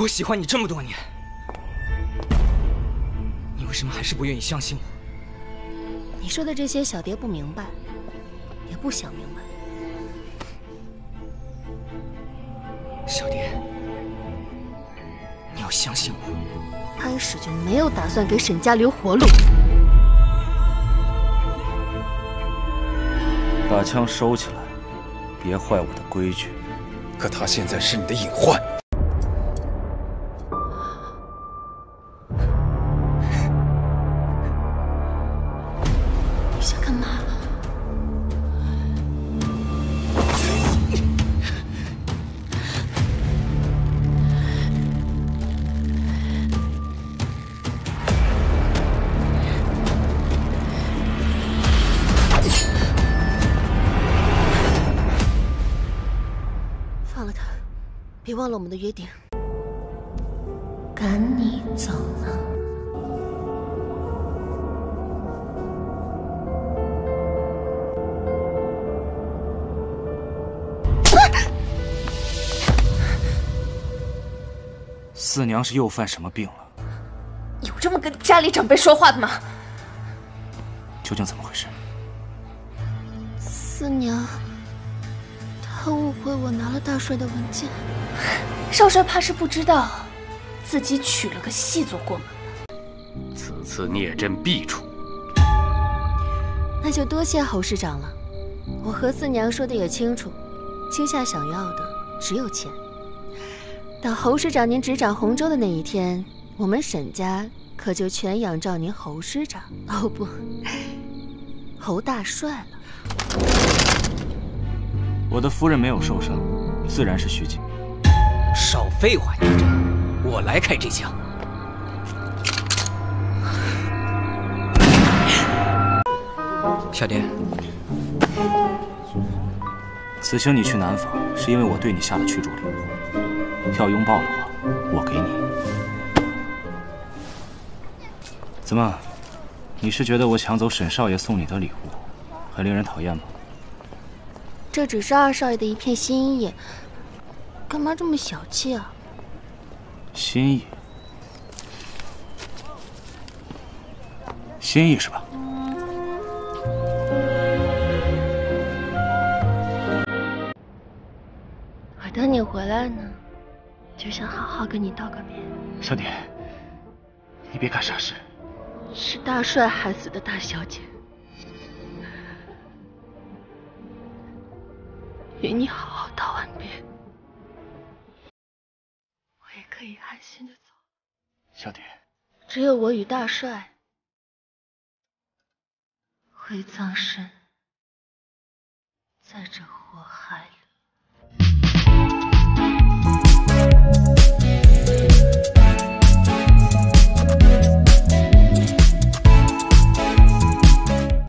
我喜欢你这么多年，你为什么还是不愿意相信我？你说的这些，小蝶不明白，也不想明白。小蝶，你要相信我。开始就没有打算给沈家留活路。把枪收起来，别坏我的规矩。可他现在是你的隐患。你想干嘛？放了他，别忘了我们的约定。赶你走呢。四娘是又犯什么病了？有这么跟家里长辈说话的吗？究竟怎么回事？四娘，她误会我拿了大帅的文件。少帅怕是不知道，自己娶了个细作过门的。此次聂真必除。那就多谢侯师长了。我和四娘说的也清楚，青夏想要的只有钱。等侯师长您执掌洪州的那一天，我们沈家可就全仰仗您侯师长哦不，侯大帅了。我的夫人没有受伤，自然是虚惊。少废话，我来开这枪。小蝶，此行你去南方，是因为我对你下了驱逐令。要拥抱的话，我给你。怎么，你是觉得我抢走沈少爷送你的礼物，很令人讨厌吗？这只是二少爷的一片心意，干嘛这么小气啊？心意，心意是吧？我等你回来呢，就想好好跟你道个别。小蝶，你别干傻事。是大帅害死的大小姐，与你好好道完别，我也可以安心的走。小蝶，只有我与大帅会葬身在这火海里。